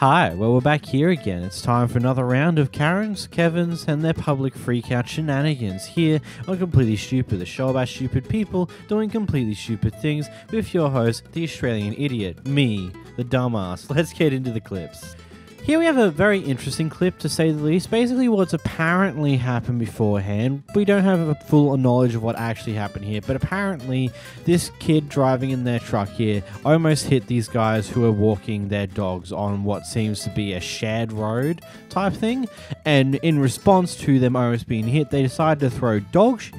Hi, well, we're back here again. It's time for another round of Karens, Kevins, and their public freakout shenanigans here on Completely Stupid, the show about stupid people doing completely stupid things with your host, the Australian idiot, me, the dumbass. Let's get into the clips. Here we have a very interesting clip to say the least. Basically, what's apparently happened beforehand. We don't have a full knowledge of what actually happened here, but apparently, this kid driving in their truck here almost hit these guys who are walking their dogs on what seems to be a shared road type thing. And in response to them almost being hit, they decided to throw dog shit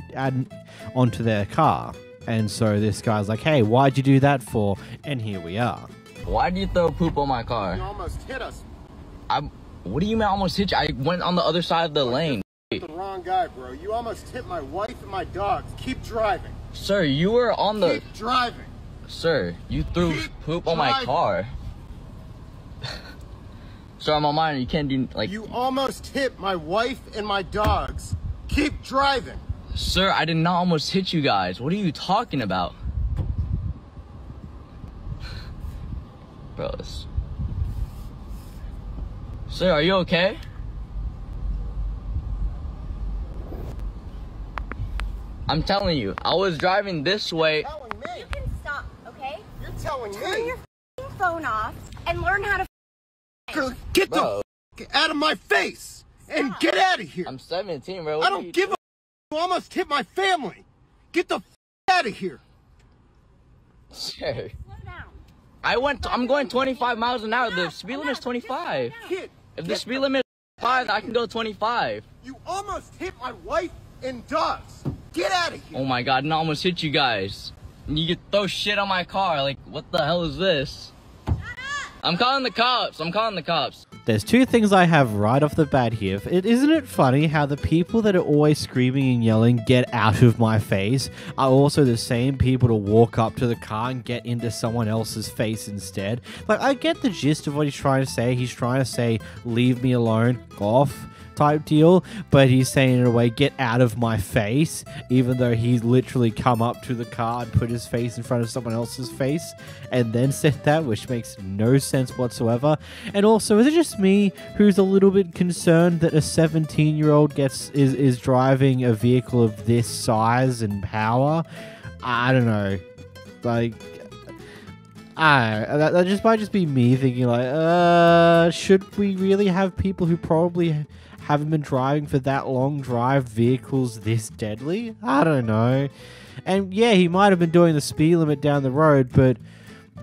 onto their car. And so this guy's like, hey, why'd you do that for? And here we are. Why did you throw poop on my car? You almost hit us. I. What do you mean I almost hit you? I went on the other side of the lane. The wrong guy, bro. You almost hit my wife and my dogs. Keep driving. Sir, you were on the. Keep driving. Sir, you threw Keep poop on my car. Sir, I'm a minor. You can't do like. You almost hit my wife and my dogs. Keep driving. Sir, I did not almost hit you guys. What are you talking about? Bro, this... Sir, are you okay? I'm telling you, I was driving this way. You can stop, okay? You're telling Turn me. your f***ing phone off and learn how to. Get the Bro, f- out of my face and get out of here. I'm 17, bro. What I don't you give a. You almost hit my family. Get the f- out of here. Sir, Slow down. I went. I'm going 25 miles an hour. The speed limit is 25. Kid. If the speed limit is 5, I can go 25. You almost hit my wife and dogs. Get out of here. Oh my god, and I almost hit you guys. And you could throw shit on my car. Like, what the hell is this? I'm calling the cops. I'm calling the cops. There's two things I have right off the bat here. It isn't it funny how the people that are always screaming and yelling "Get out of my face" are also the same people to walk up to the car and get into someone else's face instead. Like I get the gist of what he's trying to say. He's trying to say "Leave me alone, off." type deal, but he's saying in a way, get out of my face, even though he's literally come up to the car and put his face in front of someone else's face and then said that, which makes no sense whatsoever. And also, is it just me who's a little bit concerned that a 17 year old gets is, is driving a vehicle of this size and power? I don't know. Like I don't know, that, that just might just be me thinking like, uh, should we really have people who probably haven't been driving for that long drive vehicles this deadly? I don't know. And yeah, he might have been doing the speed limit down the road, but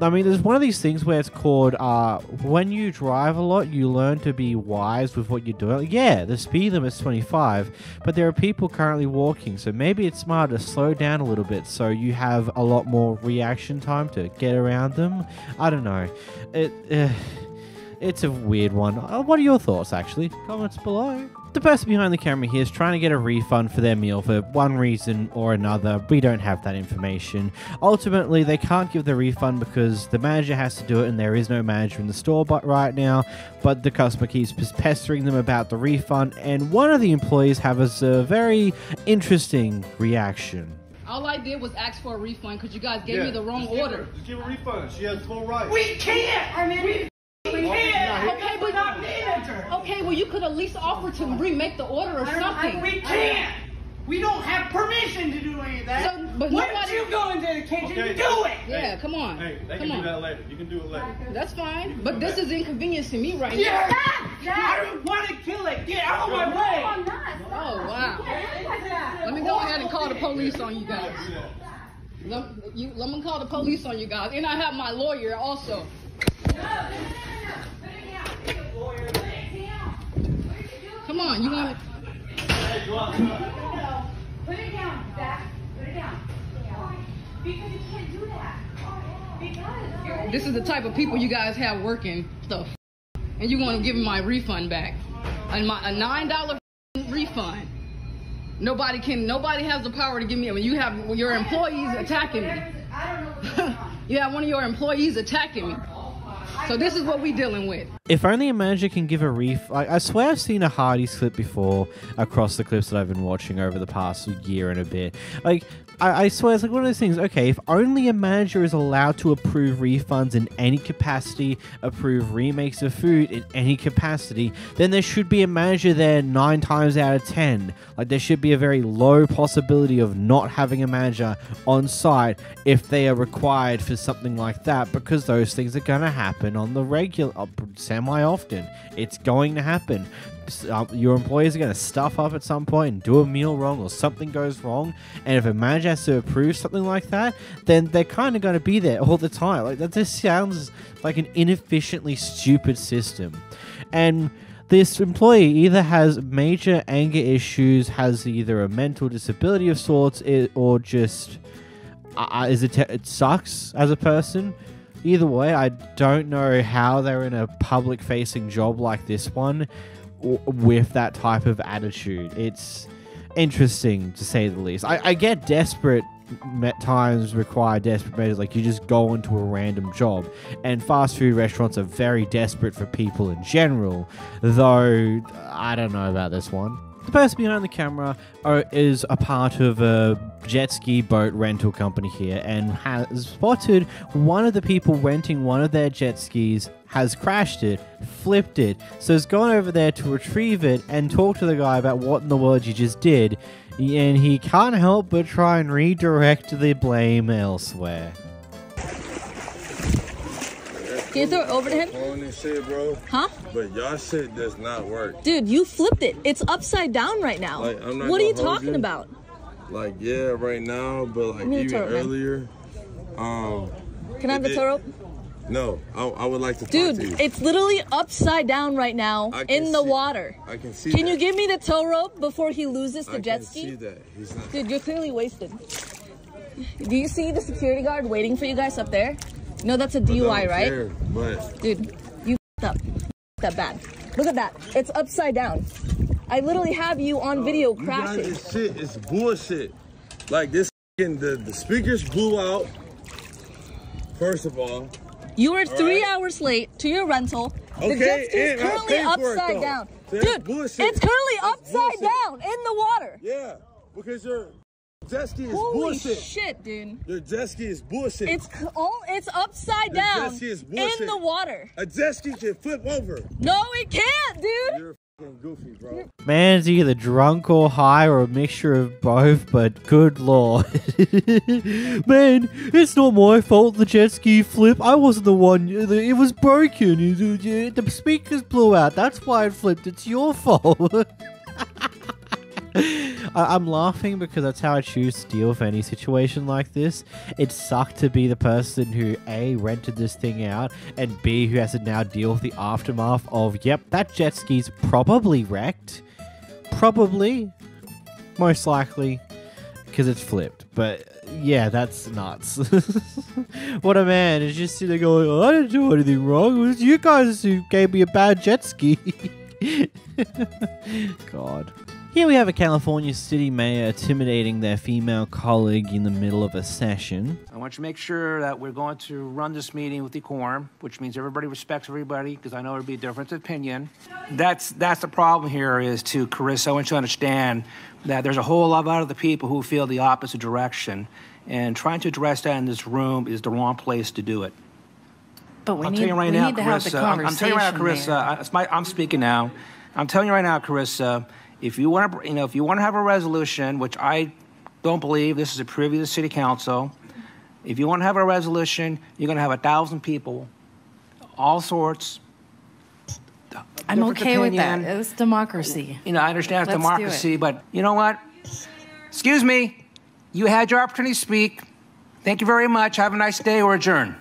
I mean, there's one of these things where it's called uh, when you drive a lot, you learn to be wise with what you're doing. Yeah, the speed limit's 25, but there are people currently walking, so maybe it's smart to slow down a little bit so you have a lot more reaction time to get around them. I don't know. It. Uh, it's a weird one. Uh, what are your thoughts, actually? Comments below. The person behind the camera here is trying to get a refund for their meal for one reason or another. We don't have that information. Ultimately, they can't give the refund because the manager has to do it and there is no manager in the store but right now. But the customer keeps pestering them about the refund, and one of the employees has a very interesting reaction. All I did was ask for a refund because you guys gave me the wrong just give order. her- Just give a refund. She has full rights. We can't. I mean, we, we can't. Okay, but not manager. Okay, well you could at least offer to remake the order or something. We can't. We don't have permission to do any of that. So, but Why nobody- don't you go into the kitchen Okay. and do it? Yeah, come on. Hey, they come can on. do that later. You can do it later. That's fine. But this is inconvenience to me right Yeah. now. I don't want to kill it. Get out of my way. Oh wow. Let me go ahead and call the police on you guys. Let, you, let me call the police on you guys. And I have my lawyer also. Come on, you want Put it down, Zach. Put it down. Because you can't do that. Because. This is the type of people you guys have working stuff, and you want to give me my refund back, and my a nine dollar refund. Nobody can. Nobody has the power to give me. When you have your employees attacking me, you have one of your employees attacking me. So this is what we're dealing with. If only a manager can give a ref. I, I swear I've seen a Hardee's clip before across the clips that I've been watching over the past year and a bit. Like, I, I swear it's like one of those things. Okay, if only a manager is allowed to approve refunds in any capacity, approve remakes of food in any capacity, then there should be a manager there nine times out of ten. Like there should be a very low possibility of not having a manager on site if they are required for something like that, because those things are going to happen on the regular, uh, semi often. It's going to happen. Uh, your employees are going to stuff up at some point and do a meal wrong or something goes wrong. And if a manager has to approve something like that then they're kind of going to be there all the time. Like that just sounds like an inefficiently stupid system. And this employee either has major anger issues has either a mental disability of sorts or just uh, is it it sucks as a person? Either way i don't know how they're in a public facing job like this one with that type of attitude. It's interesting to say the least. I, I get desperate me- times require desperate measures like you just go into a random job and fast food restaurants are very desperate for people in general though i don't know about this one the person behind the camera uh, is a part of a jet ski boat rental company here and has spotted one of the people renting one of their jet skis has crashed it, flipped it, so has gone over there to retrieve it and talk to the guy about what in the world you just did. And he can't help but try and redirect the blame elsewhere. Can you throw it over to him? this shit, bro. Huh? But y'all shit does not work. Dude, you flipped it. It's upside down right now. Like, I'm not what are you talking you. about? Like, yeah, right now, but like even earlier. Um, Can I have the rope? no, I, I would like to talk Dude, to you. it's literally upside down right now in the see- water. I can see. That. Can that. you give me the tow rope before he loses the I jet can ski? see that. He's not. Dude, you're clearly wasted. Do you see the security guard waiting for you guys up there? No, that's a DUI, right? care, but Dude, you f***ed up. That bad. Look at that. It's upside down. I literally have you on video guys, crashing. this shit is bullshit. Like this, f***ing- the the speakers blew out. First of all, You were three right. hours late to your rental. The Okay, jet ski is currently paid it, upside down. That's Dude, bullshit. it's currently upside down in the water. yeah, because your jet ski is Holy bullshit. shit, dude. Your jet ski is bullshit. It's c- all it's upside Your jet down ski is bullshit. in the water. a jet ski can flip over. No, it can't, dude. You're fucking goofy, bro. Man's either drunk or high or a mixture of both, but good lord. Man, it's not my fault the jet ski flipped. I wasn't the one. It was broken. The speakers blew out. That's why it flipped. It's your fault. I- I'm laughing because that's how I choose to deal with any situation like this. It sucked to be the person who A, rented this thing out, and B, who has to now deal with the aftermath of, yep, that jet ski's probably wrecked. Probably. Most likely. Because it's flipped. But yeah, that's nuts. what a man is just sitting there going, "Oh, I didn't do anything wrong. It was you guys who gave me a bad jet ski. God. Here we have a California city mayor intimidating their female colleague in the middle of a session. I want you to make sure that we're going to run this meeting with decorum, which means everybody respects everybody, because I know there'll be a difference of opinion. That's that's the problem here is to Carissa. I want you to understand that there's a whole lot of other people who feel the opposite direction, and trying to address that in this room is the wrong place to do it. But we I'm need, telling you right we now, need to have the Carissa. I'm, I'm telling you right now, Carissa. I, it's my, I'm speaking now. I'm telling you right now, Carissa. If you want to, you know, if you want to have a resolution, which I don't believe this is a privy to the city council. If you want to have a resolution, you're going to have a thousand people, all sorts. I'm okay with that. It's democracy. You know, I understand it's Let's do it. democracy, but you know what? Excuse me. You had your opportunity to speak. Thank you very much. Have a nice day or adjourn.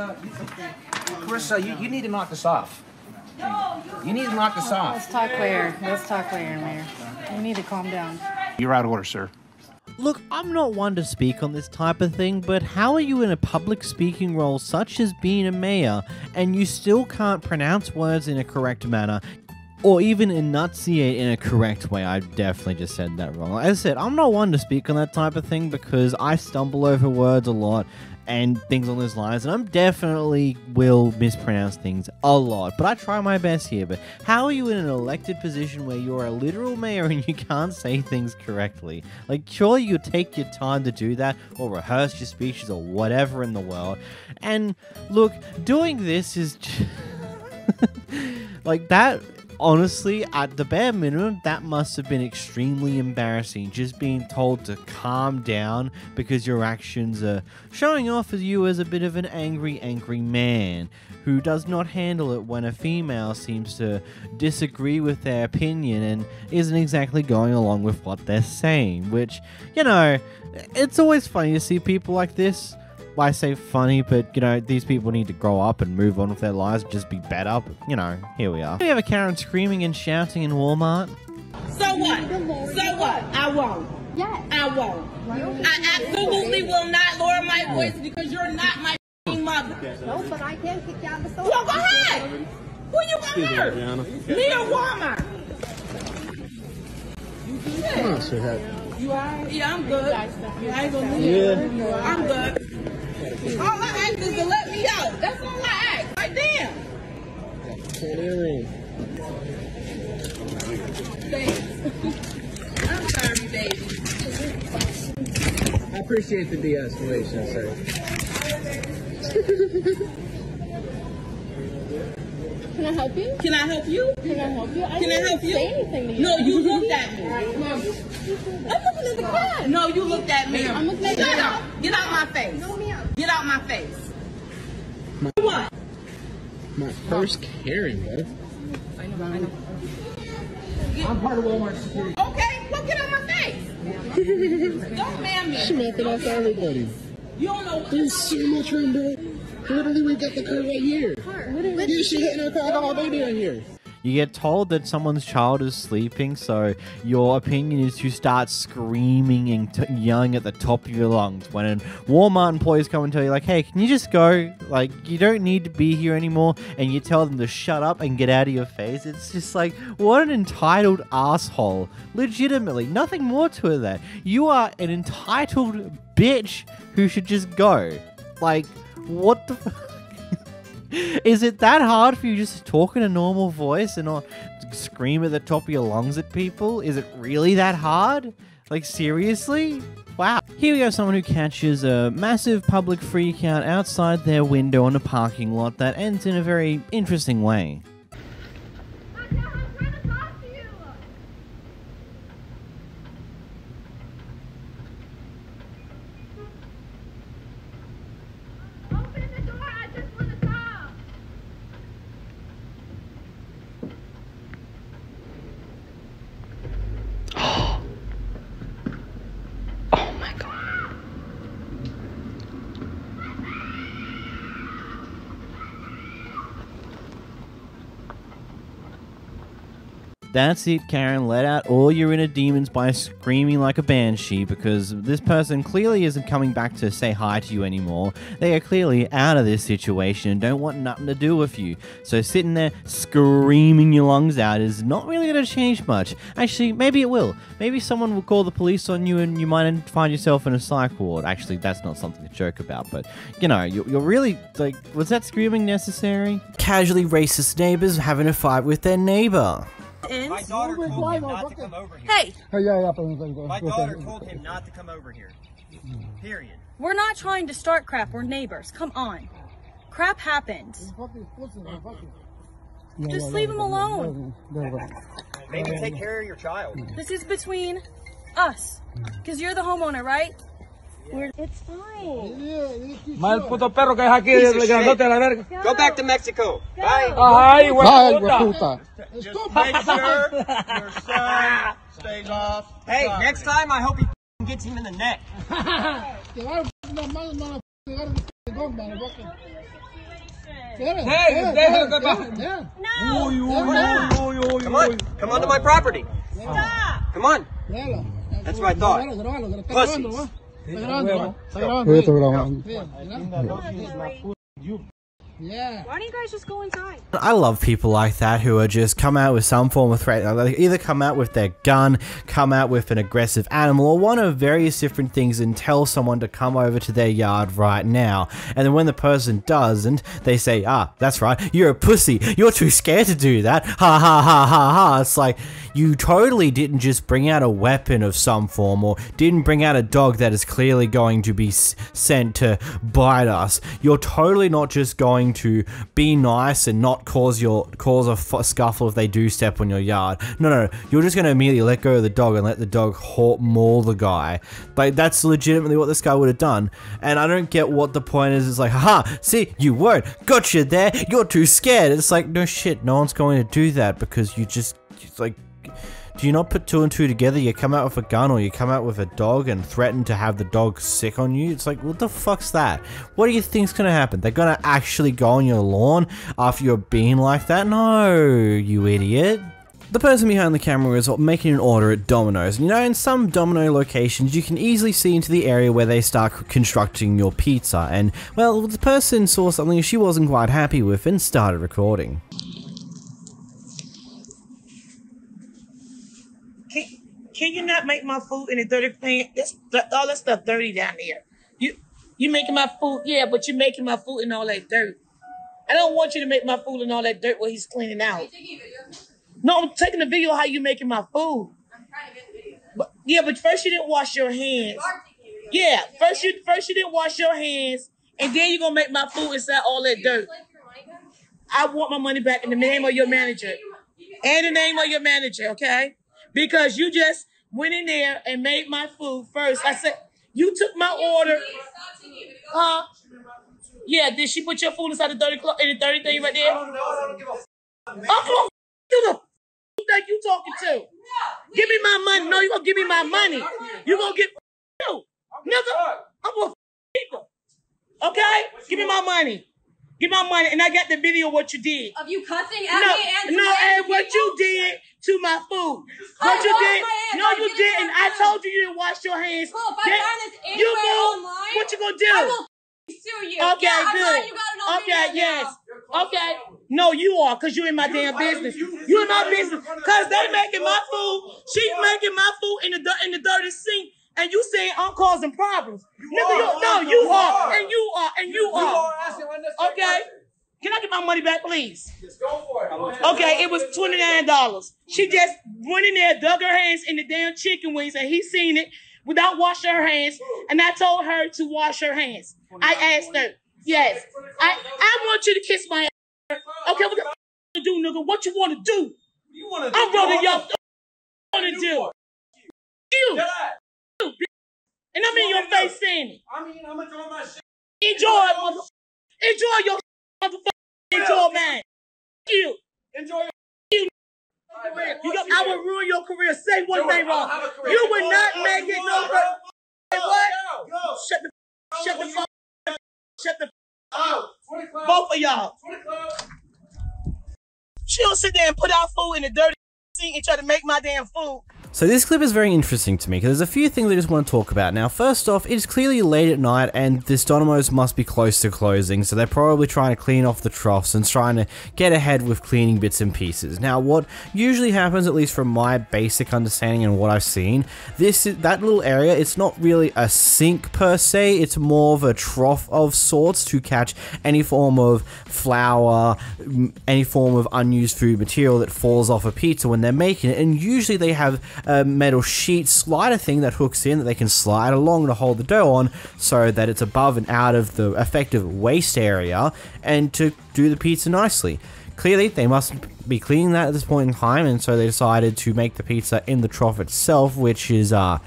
Carissa, Carissa, you, you need to knock this off. You need to knock this off. Let's talk later. Let's talk later, Mayor. You need to calm down. You're out of order, sir. Look, I'm not one to speak on this type of thing, but how are you in a public speaking role such as being a mayor and you still can't pronounce words in a correct manner? or even enunciate in a correct way. I definitely just said that wrong. Like I said, I'm not one to speak on that type of thing because I stumble over words a lot and things on those lines, and I'm definitely will mispronounce things a lot. But I try my best here. But how are you in an elected position where you're a literal mayor and you can't say things correctly? Like, surely you take your time to do that, or rehearse your speeches, or whatever in the world. And look, doing this is. like that honestly at the bare minimum that must have been extremely embarrassing just being told to calm down because your actions are showing off as you as a bit of an angry angry man who does not handle it when a female seems to disagree with their opinion and isn't exactly going along with what they're saying which you know it's always funny to see people like this I say funny, but you know, these people need to grow up and move on with their lives, just be better. But, you know, here we are. We have a Karen screaming and shouting in Walmart. So what? So what? I won't. Yes. I won't. I absolutely will not lower my voice because you're not my mother. No, but I can kick you out the store. Well, go ahead. Who you gonna hurt? Me or Walmart? Come on, sweetheart. You alright? Yeah, I'm good. I ain't gonna leave Yeah. you. I'm good. All I ask is to let me out. That's all I ask. Right there. Turn it around. Thanks. I'm sorry, baby. I appreciate the de-escalation, sir. Can I help you? Can I help you? Can I help you? Can I help you? Say anything to you. No, you looked at me. I'm looking at the cat. No, you looked at me. I'm looking at Shut up. Get out my face. Get out my face. What? My first Karen, bro. I know, I know. I'm part of Walmart security. Okay, well get out my face. Don't man me. Smacking off everybody. You don't know what There's so much room, bro. Literally, we got the car right here. Yeah, she hitting her car. I got my baby on here. You get told that someone's child is sleeping, so your opinion is to start screaming and t- yelling at the top of your lungs. When Walmart employees come and tell you, like, hey, can you just go? Like, you don't need to be here anymore, and you tell them to shut up and get out of your face. It's just like, what an entitled asshole. Legitimately, nothing more to it than that. You are an entitled bitch who should just go. Like, what the? Is it that hard for you just to talk in a normal voice and not scream at the top of your lungs at people? Is it really that hard? Like, seriously? Wow. Here we have someone who catches a massive public freak out outside their window on a parking lot that ends in a very interesting way. That's it, Karen. Let out all your inner demons by screaming like a banshee because this person clearly isn't coming back to say hi to you anymore. They are clearly out of this situation and don't want nothing to do with you. So sitting there screaming your lungs out is not really going to change much. Actually, maybe it will. Maybe someone will call the police on you and you might find yourself in a psych ward. Actually, that's not something to joke about, but you know, you're, you're really like, was that screaming necessary? Casually racist neighbors having a fight with their neighbor. My daughter told him not to come over here. Hey, My daughter told him not to come over here. Period. we're not trying to start crap. We're neighbors. Come on. Crap happens. Just leave him alone. Maybe take care of your child. This is between us. Because you're the homeowner, right? We're, it's fine. Mal puto perro que es aquí, Piece el grandote a la verga. Go back to Mexico. Bye. Ay, huevo puta. Just make sure your son stays off. Hey, next time I hope he gets him in the neck. Hey, déjalo que pase. Uy, uy, uy, uy, uy. Come on, come onto my property. Come on. That's what I thought. Pussies. Sagrado, sagrado. Sagrado. Sagrado. Sagrado. Yeah. Why don't you guys just go inside? I love people like that who are just come out with some form of threat. They either come out with their gun, come out with an aggressive animal, or one of various different things and tell someone to come over to their yard right now. And then when the person doesn't, they say, ah, that's right, you're a pussy. You're too scared to do that. Ha ha ha ha ha. It's like, you totally didn't just bring out a weapon of some form or didn't bring out a dog that is clearly going to be s- sent to bite us. You're totally not just going to be nice and not cause your cause a scuffle if they do step on your yard. No, no. You're just going to immediately let go of the dog and let the dog maul the guy. Like that's legitimately what this guy would have done. And I don't get what the point is. It's like, haha, see, you weren't. Gotcha there. You're too scared. It's like, no shit. No one's going to do that because you just, it's like, do you not put two and two together? You come out with a gun or you come out with a dog and threaten to have the dog sick on you? It's like, what the fuck's that? What do you think's gonna happen? They're gonna actually go on your lawn after you're being like that? No, you idiot. The person behind the camera is making an order at Domino's. And you know, in some Domino locations, you can easily see into the area where they start constructing your pizza. And, well, the person saw something she wasn't quite happy with and started recording. Can you not make my food in a dirty pan? That's, that, all that stuff dirty down there. You you making my food, yeah, but you're making my food in all that dirt. I don't want you to make my food in all that dirt while he's cleaning out. No, I'm taking a video of how you making my food. But, yeah, but first you didn't wash your hands. Yeah, first you first you didn't wash your hands, and then you're gonna make my food inside all that dirt. I want my money back in the name of your manager. And the name of your manager, okay? Because you just went in there and made my food first. I said, you took my order. Huh? Yeah, did she put your food inside the dirty clo- in the dirty thing right there? I'm gonna you the who think you talking to? Give me my money. No, you gonna give me my money. You gonna get you, nigga. I'm gonna people. Okay? Give me my money. Give my money, and I got the video of what you did. Of you cussing at No, me and no, to and other what people? you oh, did to my food. I What you did? my hands. No, I you did it didn't. I told you you didn't wash your hands. Cool, if I Then find this you anywhere online, What you gonna do? I will sue you. Okay, yeah, I'm good. you got it on okay, yes. now. Okay. No, you are, cause you in my damn business. You in my business, cause they making my food. She's making my food in the in the dirty sink, and you saying I'm causing problems. Nigga, you, no, you are, and you are, and you are. are Okay. Can I get my money back, please? Just go for it. Okay, it was twenty nine dollars. She just went in there, dug her hands in the damn chicken wings, and he seen it without washing her hands. And I told her to wash her hands. I asked her, yes. I I want you to kiss my ass. Okay, what the f- you do, nigga? What you want to do? You want I'm running y'all. What you want to do? You. And I'm in your face saying it. I mean, I'm enjoying my shit. Enjoy it, mother. Enjoy your motherfucker. Enjoy mine. You. Enjoy your You. You got, I will ruin your career. Say one thing wrong. don't have a career. You would Go, not make it no. Hey, what? Shut the shut the fuck shut the Out. 20 both of y'all. She don't sit there and put our food in the dirty sink and try to make my damn food. So this clip is very interesting to me because there's a few things I just want to talk about. Now, first off, it's clearly late at night and this Domino's must be close to closing, so they're probably trying to clean off the troughs and trying to get ahead with cleaning bits and pieces. Now, what usually happens, at least from my basic understanding and what I've seen, this that little area, it's not really a sink per se, it's more of a trough of sorts to catch any form of flour, any form of unused food material that falls off a pizza when they're making it, and usually they have a metal sheet slider thing that hooks in that they can slide along to hold the dough on so that it's above and out of the effective waste area and to do the pizza nicely. Clearly, they must be cleaning that at this point in time, and so they decided to make the pizza in the trough itself, which is uh,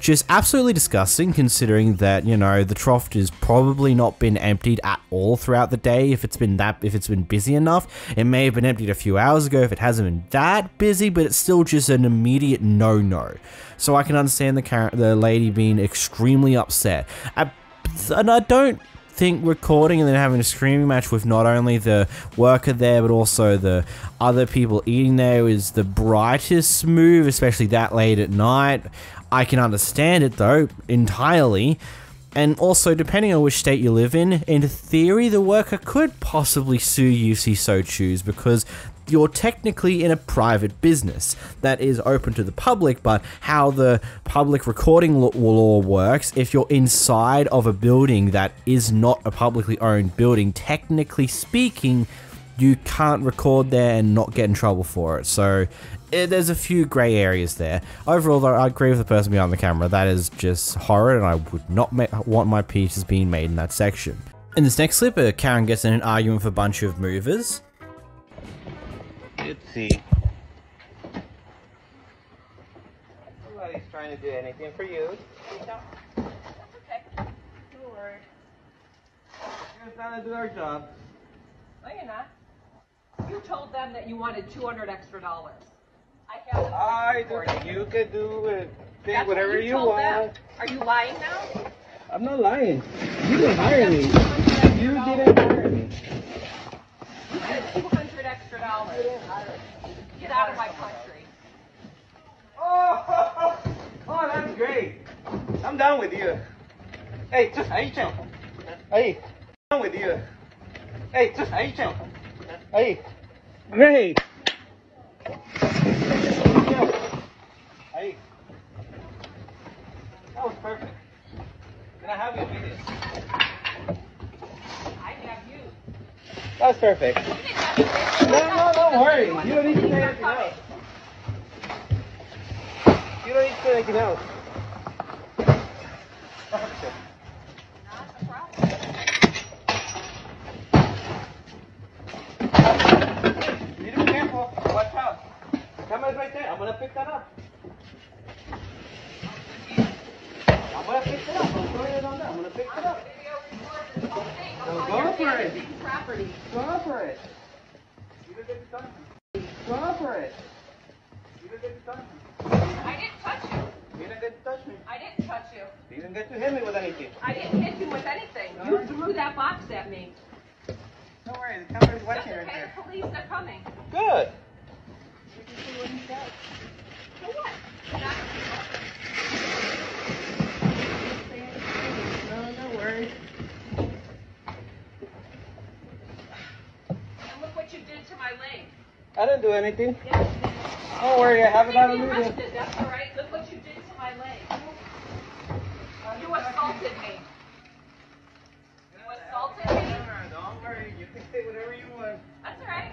just absolutely disgusting considering that you know the trough has probably not been emptied at all throughout the day. If it's been that if it's been busy enough it may have been emptied a few hours ago if it hasn't been that busy but it's still just an immediate no-no. So i can understand the the lady being extremely upset. I, and i don't think recording and then having a screaming match with not only the worker there but also the other people eating there is the brightest move, especially that late at night. I can understand it though entirely. And also, depending on which state you live in, in theory, the worker could possibly sue you if he so choose because you're technically in a private business that is open to the public, but how the public recording law works, if you're inside of a building that is not a publicly owned building, technically speaking, you can't record there and not get in trouble for it. So eh, there's a few grey areas there. Overall, though, I agree with the person behind the camera. That is just horrid, and I would not ma- want my pieces being made in that section. In this next clip, uh, Karen gets in an argument with a bunch of movers. Let's see. Nobody's trying to do anything for you. That's okay. Don't worry. We're trying to do our job. No, you're not. You told them that you wanted 200 extra dollars. I have it. I recorded. do. You can do it. Say That's whatever what you, you want. Them. Are you lying now? I'm not lying. You didn't hire me. You didn't hire me. You said 200 extra dollars. Get out of my country. Oh, oh, that's great. I'm down with you. Hey, just ahí, chao. Ahí. I'm down with you. Hey, just ahí, chao. Hey, Great. Ahí. That was perfect. Can I have your video? I have you. That's perfect. No, no, don't worry. You don't need to say anything else. You don't need to say anything else. You be careful. Watch out. Camera's right there. I'm gonna pick that up. I'm gonna pick it up. I'm throwing it on there. I'm gonna pick it up. So go for it. Property. Go for it. You don't get to touch me. Go for it. You don't get to touch me. I didn't touch you. You didn't get to touch me. I didn't touch you. You didn't get to hit me with anything. I didn't hit you with anything. You threw that box at me. Don't worry. The camera's That's watching right okay. there. The police are coming. Good. So what? No, no worries. And look what you did to my leg. I didn't do anything. Yes, you did. Don't worry. I have it on the Maybe video. arrested. That's all right. Look what you did to my leg. You assaulted me. You assaulted me. Don't worry. You can say whatever you want. That's all right.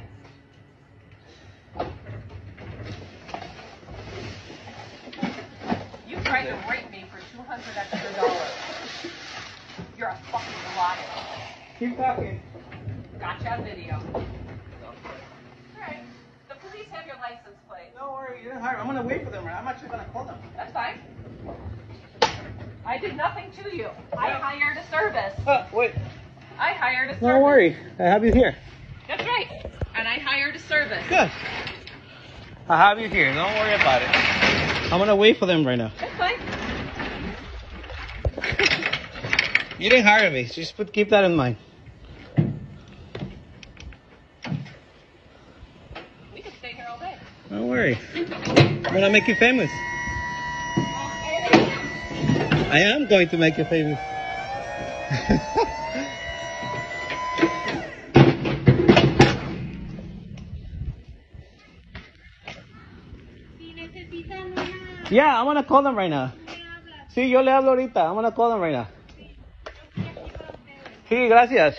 You tried to rape me for 200 extra dollars. You're a fucking liar. Keep talking. Gotcha video. Alright. The police have your license plate. Don't worry. You didn't hire. I'm gonna wait for them. Right. I'm actually gonna call them. That's fine. I did nothing to you. I hired a service. Uh, wait. I hired a service. Don't worry. I have you here. That's right. And I hired a service. Good. I have you here. Don't worry about it. I'm gonna wait for them right now. That's fine. You didn't hire me. So Just put, keep that in mind. We could stay here all day. Don't worry. I'm gonna make you famous. I am going to make you famous. yeah, I'm gonna call them right now. Sí, yo le hablo ahorita. I'm gonna call them right now. Sí, gracias.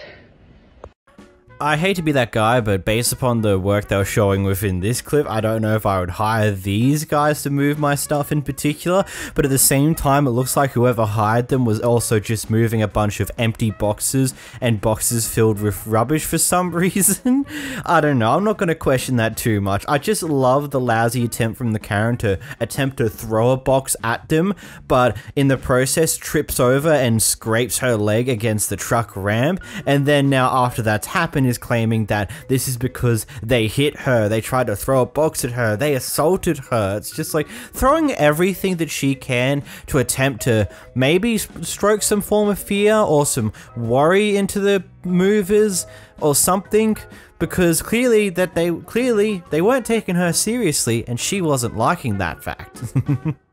I hate to be that guy, but based upon the work they were showing within this clip, I don't know if I would hire these guys to move my stuff in particular, but at the same time, it looks like whoever hired them was also just moving a bunch of empty boxes and boxes filled with rubbish for some reason. I don't know, I'm not going to question that too much. I just love the lousy attempt from the Karen to attempt to throw a box at them, but in the process trips over and scrapes her leg against the truck ramp, and then now after that's happened is claiming that this is because they hit her, they tried to throw a box at her, they assaulted her. It's just like throwing everything that she can to attempt to maybe stroke some form of fear or some worry into the movers or something because clearly that they clearly they weren't taking her seriously and she wasn't liking that fact.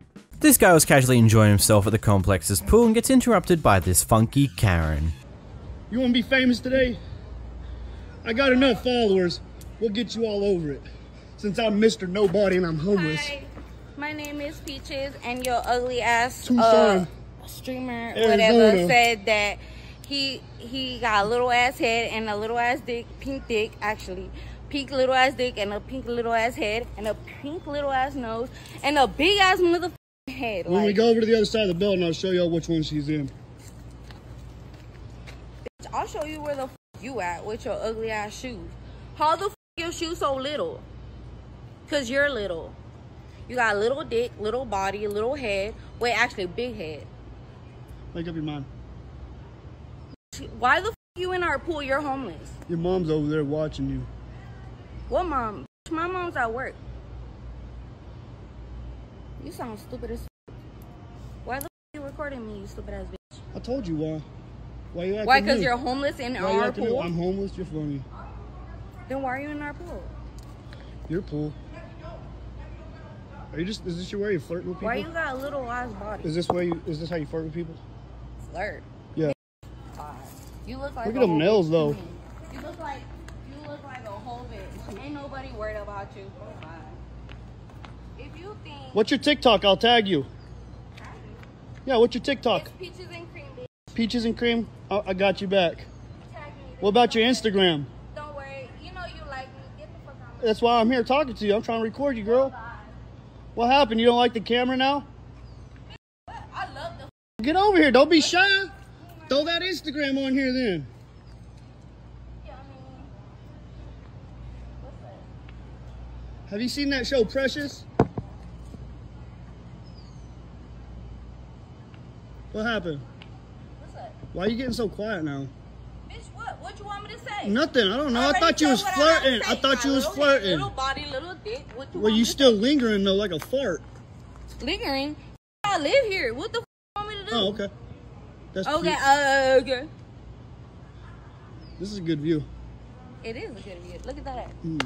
This guy was casually enjoying himself at the complex's pool and gets interrupted by this funky Karen. You want to be famous today? I got enough followers. We'll get you all over it. Since I'm Mr. Nobody and I'm homeless. Hi, my name is Peaches, and your ugly ass uh, streamer, Arizona. whatever, said that he he got a little ass head and a little ass dick, pink dick actually, pink little ass dick and a pink little ass head and a pink little ass nose and a big ass motherfucking head. When we go over to the other side of the building, I'll show y'all which one she's in. I'll show you where the you at with your ugly ass shoes. How the f- your shoes so little? Cause you're little. You got a little dick, little body, little head. Wait, actually, big head. Make up your mind. Why the f- you in our pool? You're homeless. Your mom's over there watching you. What mom? My mom's at work. You sound stupid as. F- Why the f- you recording me? You stupid ass bitch. I told you why. Why you Why? Cause you're homeless in Why you our pool. I'm homeless. You're funny. Then why are you in our pool? Your pool. Are you just? Is this your way you flirt with people? Why you got a little ass body? Is this way? You, is this how you flirt with people? Flirt. Yeah. You look like Look at them nails bitch. though. You look like you look like a whole bitch. Ain't nobody worried about you. Oh, if you think What's your TikTok? I'll tag you. Yeah. What's your TikTok? peaches and cream, Peaches and cream. I, I got you back. What about your Instagram? don't worry. You know you like me. Get the fuck out. That's why I'm here talking to you. I'm trying to record you, girl. What happened? You don't like the camera now? I love the. Get over here. Don't be shy. Throw that Instagram on here then. Have you seen that show Precious? What happened? Why are you getting so quiet now? Bitch, what? What you want me to say? Nothing. I don't know. I already thought you was I flirting. I say. thought you was little flirting. Little body, little dick. What you Well, you still lingering though, like a fart. lingering? I live here. What the f- want me to do? Oh, okay. That's Okay. Uh, okay. This is a good view. It is a good view. Look at that. Hmm.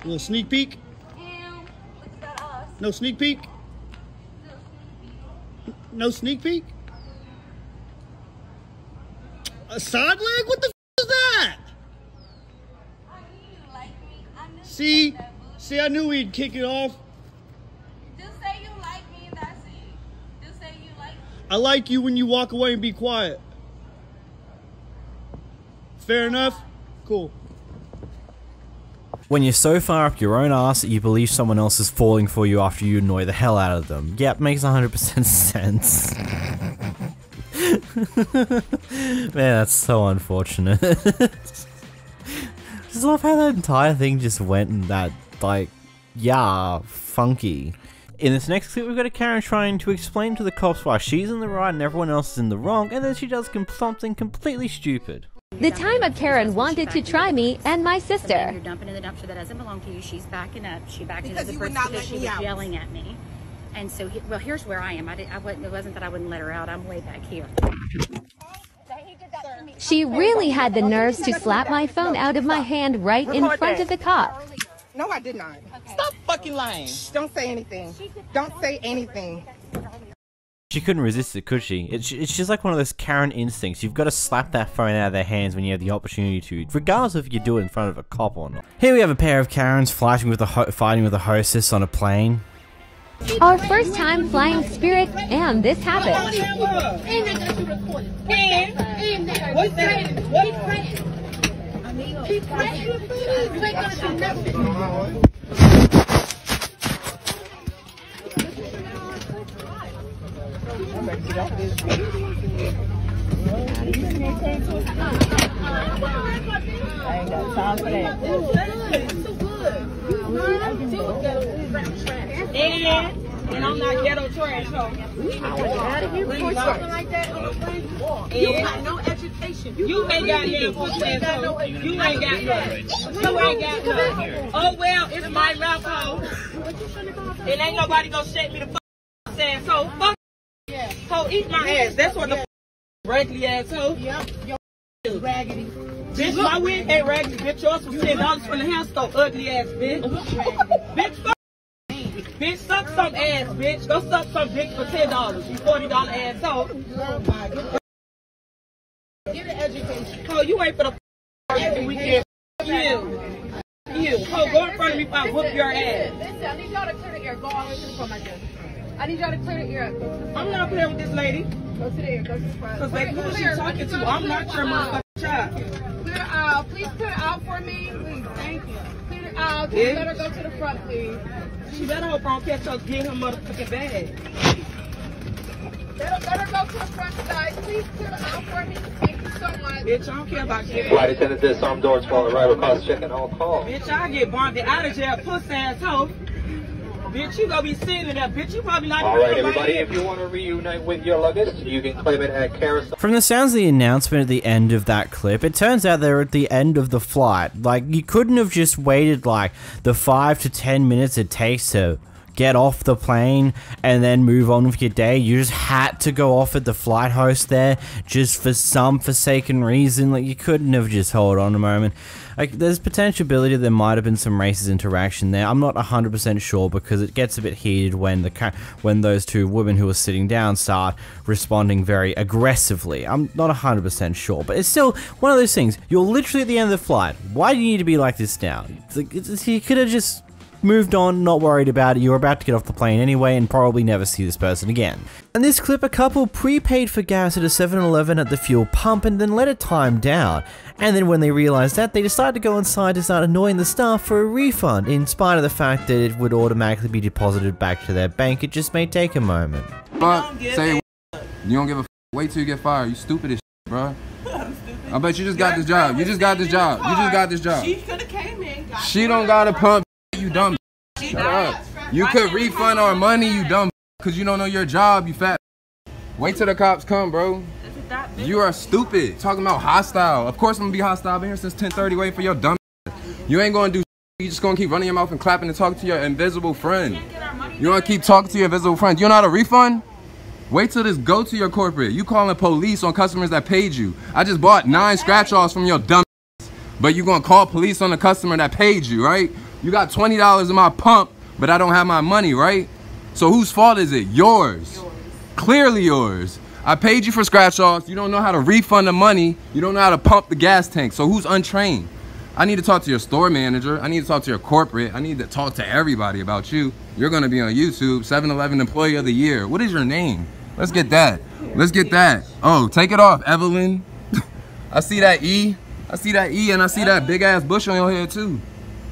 A little sneak peek. Ew. Look at that ass. No sneak peek. No sneak peek. A side leg? What the f- is that? See, see, I knew we'd kick it off. Just say you like me and that's it. Just say you like me. I like you when you walk away and be quiet. Fair enough. Cool. When you're so far up your own ass that you believe someone else is falling for you after you annoy the hell out of them. Yep, makes 100% sense. Man, that's so unfortunate. just love how that entire thing just went in that, like, yeah, funky. In this next clip, we've got a Karen trying to explain to the cops why she's in the right and everyone else is in the wrong, and then she does com- something completely stupid. The time of Karen wanted to try me and my sister. You're dumping in the dumpster that doesn't belong to you. She's backing up. She backed Because into the would bricks because she was out. yelling at me. And so, he, well, here's where I am. I, did, I wasn't, it wasn't that I wouldn't let her out. I'm way back here. She really had the nerves to slap my phone out of my hand right in front of the cop. No, I did not. Stop fucking lying. Don't say anything. Don't say anything. She couldn't resist it, could she? It's, it's just like one of those Karen instincts. You've got to slap that phone out of their hands when you have the opportunity to, regardless of if you do it in front of a cop or not. Here we have a pair of Karens fighting with a ho- fighting with a hostess on a plane. Our first time flying Spirit, and this happened. I ain't got time for that. And, and I'm not ghetto trash, so. out of here for something like that on a plane. You got no education. You ain't got no pussy ass hoe. You ain't got none. You ain't got none. Oh well, it's my rap hole. And ain't nobody gonna shake me the fuck saying so. Fuck. So eat my ass. That's what the fuck raggedy ass hoe. Raggedy. Bitch, my wig ain't raggedy. Bitch, yours was ten dollars from the hair store. Ugly ass bitch. bitch, fuck. Bitch, suck some ass, bitch. Go suck some dick for ten dollars. You forty dollar asshole. Oh, Get an education. Oh, you wait for the every weekend. You. You. Oh, go in front of me if I whoop your ass. Listen, I need y'all to clear the air. Go all the way to the front, my dear. I need y'all to clear the air. Go to the front. I'm not playing with this lady. Go to the air. Go to the front. Cause baby, who is she talking to? I'm not your motherfucking child. Clear the aisle. Please clear the aisle for me. Please. Thank you. Clear the aisle. Can you Yeah. let her go to the front, please? She better hope I don't catch us getting her motherfucking bag. Let her, let her go to the front, side. Please clear the aisle for me. Thank you so much. Bitch, I don't care about getting Flight attendant, this armed doors falling right across checking all call. Bitch, I get bonded out of jail, puss ass hoe. Bitch, you gonna be sitting there. Bitch, you probably not All even right, from everybody, if you want to reunite with your luggage, you can claim it at Carousel. From the sounds of the announcement at the end of that clip, it turns out they're at the end of the flight. Like, you couldn't have just waited like the five to ten minutes it takes to get off the plane and then move on with your day. You just had to go off at the flight host there just for some forsaken reason. Like, you couldn't have just hold on a moment. Like, there's potentiality there might have been some racist interaction there. I'm not 100% sure because it gets a bit heated when the when those two women who are sitting down start responding very aggressively. I'm not 100% sure, but it's still one of those things. You're literally at the end of the flight. Why do you need to be like this now? It's like, you could have just moved on, not worried about it. You're about to get off the plane anyway and probably never see this person again. In this clip, a couple prepaid for gas at a 7 Eleven at the fuel pump and then let it time down. And then when they realized that, they decided to go inside to start annoying the staff for a refund, in spite of the fact that it would automatically be deposited back to their bank. It just may take a moment. Fuck, say you don't give a f- wait till you get fired. You stupid as shit, bro. I bet you just got this job. You just got this job. You just got this job. She could have came in. got She don't got a pump. You dumb. Shut up. You could refund our money. You dumb. Cause you don't know your job. You fat. Wait till the cops come, bro. You are stupid. Talking about hostile. Of course I'm gonna be hostile. I've been here since 10:30 waiting for your dumb. You ain't gonna do. You just gonna keep running your mouth and clapping and talking to your invisible friend. You wanna keep talking to your invisible friend. You know how to refund? Wait till this go to your corporate. You calling police on customers that paid you. I just bought nine scratch offs from your dumb. But you gonna call police on the customer that paid you, right? You got twenty dollars in my pump, but I don't have my money, right? So whose fault is it? Yours. Clearly yours. I paid you for scratch offs. You don't know how to refund the money. You don't know how to pump the gas tank. So who's untrained? I need to talk to your store manager. I need to talk to your corporate. I need to talk to everybody about you. You're gonna be on YouTube, 7-Eleven Employee of the Year. What is your name? Let's get that. Let's get that. Oh, take it off, Evelyn. I see that E. I see that E and I see that big ass bush on your head too.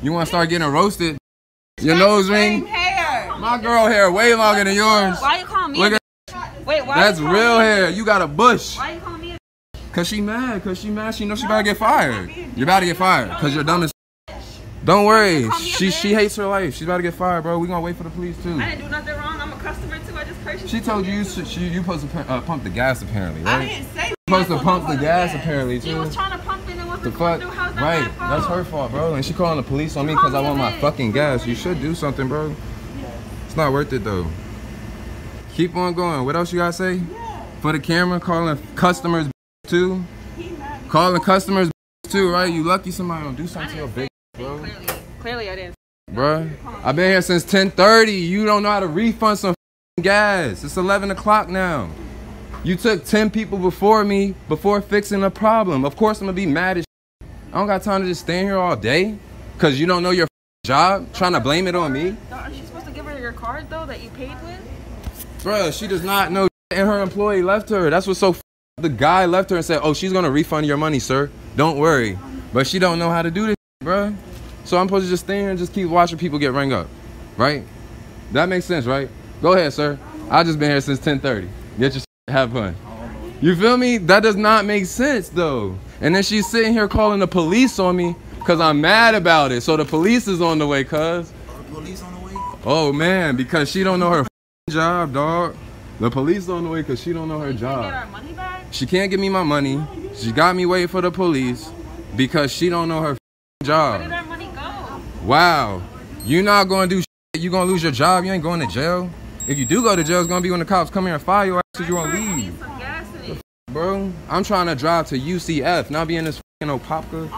You wanna start getting roasted? Your nose ring? hair. My girl hair way longer than yours. Why you calling me? Look a at Wait, why? that's real hair. You got a bush. Why you calling me? a- Cause she mad. Cause she mad. She know she about to get fired. You're about to get fired. Cause you're dumb as. Don't worry. She she hates her life. She's about to get fired, bro. We gonna wait for the police too. I didn't do nothing wrong. I'm a customer too. I just purchased. She told you you should- she you supposed to uh, pump the gas apparently, right? I didn't say. You supposed to pump the gas apparently too. She was trying to pump it and wasn't The fuck? Right. That's her fault, bro. And she calling the police on me because I want my fucking gas. You should do something, bro. It's not worth it though. Keep on going. What else you gotta say? For the camera, calling customers too. Calling customers too, right? You lucky somebody don't do something to your big, bro. Clearly, I didn't. Bruh, I've been here since 10:30. You don't know how to refund some gas. It's 11 o'clock now. You took 10 people before me before fixing a problem. Of course I'm gonna be mad as shit. I don't got time to just stand here all day because you don't know your job, trying to blame it on me. Aren't you supposed to give her your card though that you paid? Bruh, she does not know and her employee left her. That's what's so f- the guy left her and said, "Oh, she's gonna refund your money, sir. Don't worry." But she don't know how to do this, bruh. So I'm supposed to just stand here and just keep watching people get rang up, right? That makes sense, right? Go ahead, sir. I just been here since 10:30. Get your have fun. You feel me? That does not make sense though. And then she's sitting here calling the police on me because I'm mad about it. So the police is on the way, cuz. Police on the way? Oh man, because she don't know her job, dog. The police on the way because she don't know her job. She can't give me my money. She got me waiting for the police because she don't know her job. Where did our money go? Wow, you not gonna do shit. You gonna lose your job. You ain't going to jail. If you do go to jail, it's gonna be when the cops come here and fire your ass because you wanna leave. Bro, I'm trying to drive to UCF, not be in this f***ing Apopka.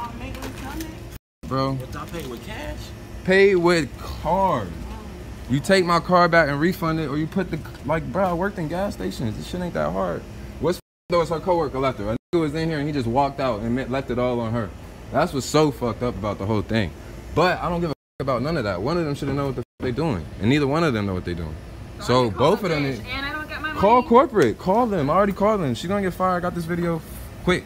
Bro, What I pay with cash? pay with card. You take my car back and refund it, or you put the like, bro. I worked in gas stations. This shit ain't that hard. What's though? It's her coworker left her. A nigga was in here and he just walked out and left it all on her. That's what's so fucked up about the whole thing. But I don't give a about none of that. One of them should have known what the they doing, and neither one of them know what they doing. So both of them. Is, call corporate. Call them. I already called them. She's gonna get fired. I got this video quick.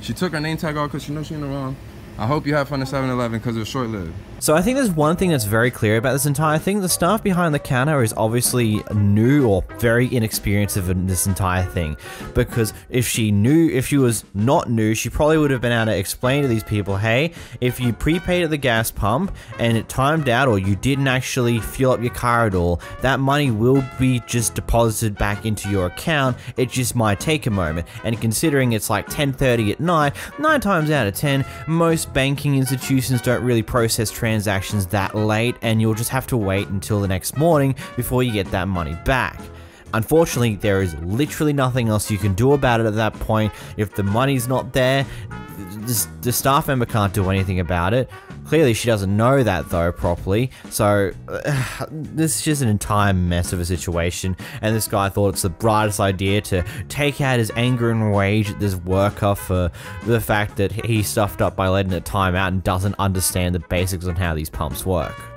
She took her name tag off because she knows she in the wrong. I hope you have fun at 7-Eleven because it was short-lived. So I think there's one thing that's very clear about this entire thing. The staff behind the counter is obviously new or very inexperienced in this entire thing. Because if she knew, if she was not new, she probably would have been able to explain to these people, hey, if you prepaid at the gas pump and it timed out or you didn't actually fuel up your car at all, that money will be just deposited back into your account. It just might take a moment. And considering it's like 10.30 at night, 9 times out of 10, most banking institutions don't really process transactions transactions that late and you'll just have to wait until the next morning before you get that money back. Unfortunately, there is literally nothing else you can do about it at that point. If the money's not there, the staff member can't do anything about it. Clearly, she doesn't know that though properly. So, uh, this is just an entire mess of a situation. And this guy thought it's the brightest idea to take out his anger and rage at this worker for the fact that he stuffed up by letting it time out and doesn't understand the basics on how these pumps work.